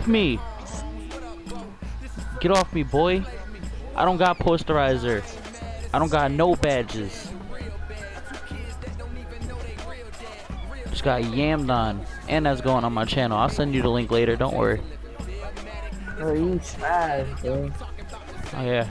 off me! Get off me, boy. I don't got posterizer. I don't got no badges. Just got yammed on. And that's going on my channel. I'll send you the link later, don't worry. Oh, you trash, bro. Oh yeah.